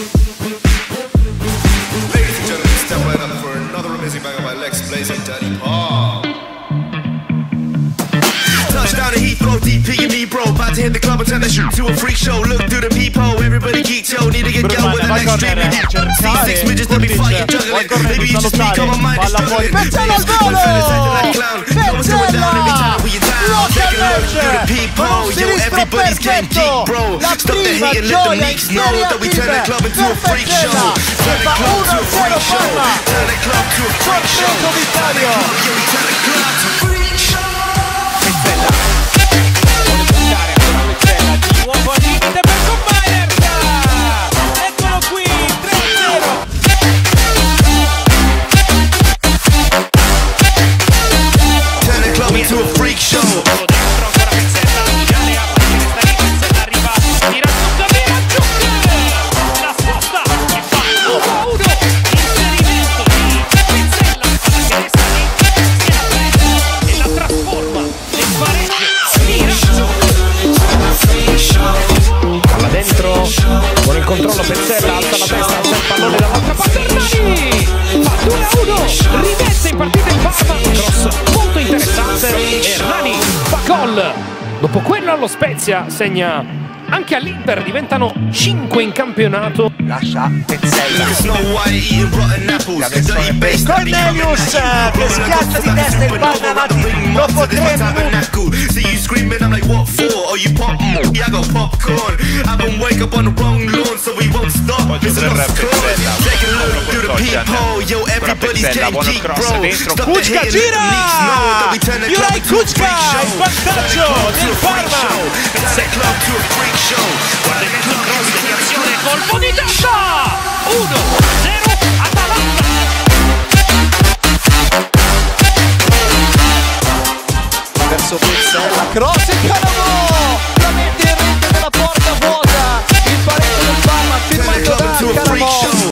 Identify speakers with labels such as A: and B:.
A: Ladies and gentlemen, step right up for another amazing banger by Lex Blaze and Daddy Paul. Touchdown to Heathrow, DP and me, bro. About to hit the club and turn the shoot to a freak show. Look through the peephole, everybody geek, yo. Need to get
B: Brumane,
A: go with the
B: vai
A: next stream.
B: cornere a cercare
A: See six midgets that me
B: Kurtic,
A: fighting,
B: vuoi
A: juggling.
B: cornere
A: Maybe
B: di
A: you just me,
B: salutare,
A: come on, mind is
B: palla fuori,
A: struggling.
B: Pezzella al
A: One
B: volo!
A: Everybody's getting geek, bro. Stop the hate and let the meeks know that we turn the club into a freak show. Turn the club to a freak show. Turn the club to a freak show.
B: Sorteggio Vittario!
A: Yo, we turn the club to a freak show.
C: Dentro,
D: con il controllo Pezzella, alza la testa, alza il pallone dall'altra parte, Hernani! Fa 2 a 1, rimette in partita il Parma, cross molto interessante, Hernani fa gol! Dopo quello allo Spezia segna anche all'Inter, diventano 5 in campionato.
E: lascia Pezzella. Cornelius che schiaccia di testa il palla avanti dopo 3 minuti
A: you pop? Mm, Yeah, I got popcorn. I been wake up on the wrong lawn, so we won't stop. It's a lost cause. Take a look through the peephole. Yo, everybody's getting geek, bro. Stop the
B: Kuczka gira! Juraj Kuczka in vantaggio del
A: a freak
B: Parma.
A: show. Turn the club to a freak show.
C: guarda il mezzo cross di azione colpo di testa 1-0 Atalanta
B: verso Pezzella cross e Canavò